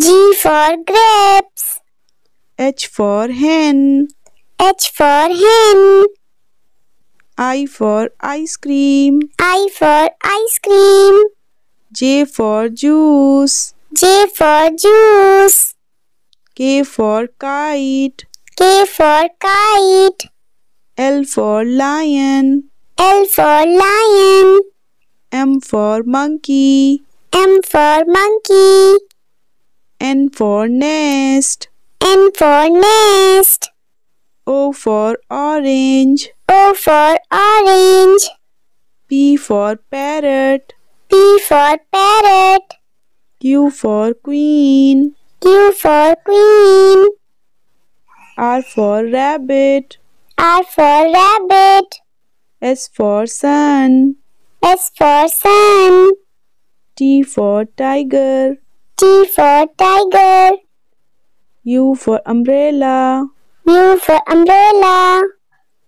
G for grapes. H for hen. H for hen. I for ice cream. I for ice cream. J for juice. J for juice. K for kite. K for kite. L for lion. L for lion. M for monkey. M for monkey. N for nest. N for nest. O for orange. O for orange. P for parrot. P for parrot. Q for queen. Q for queen. R for rabbit. R for rabbit. S for sun. S for sun. T for tiger. T for tiger. U for umbrella. U for umbrella.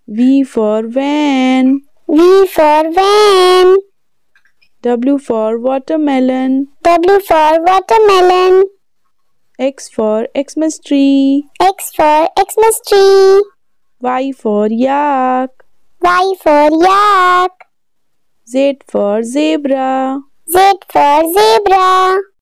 V for van. V for van. W for watermelon. W for watermelon. X for Xmas tree. X for Xmas tree. Y for yak. Y for yak. Z for zebra. Z for zebra.